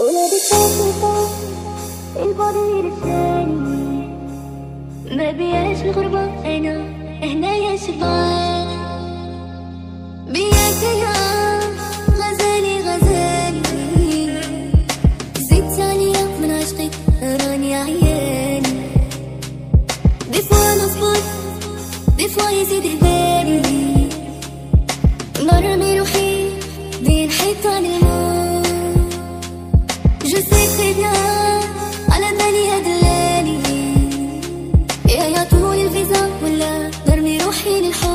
ولادي ساكتة البعد يرساني ما بياش الغربة أنا هنايا شبعان بياك يا غزالي غزالي زدت عليا من عشقك راني عياني دي نصبر دي يزيد بالي نرمي روحي ليا على بالي هدلاني يا يا طول للحب.